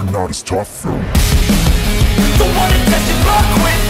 are not as tough. Don't wanna test your luck with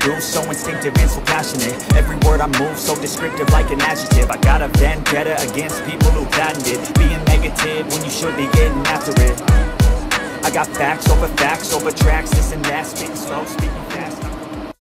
do so instinctive and so passionate. Every word I move so descriptive like an adjective. I got a vendetta against people who patented Being negative when you should be getting after it. I got facts over facts over tracks, this and that. Speaking slow, speaking fast